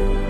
Bye.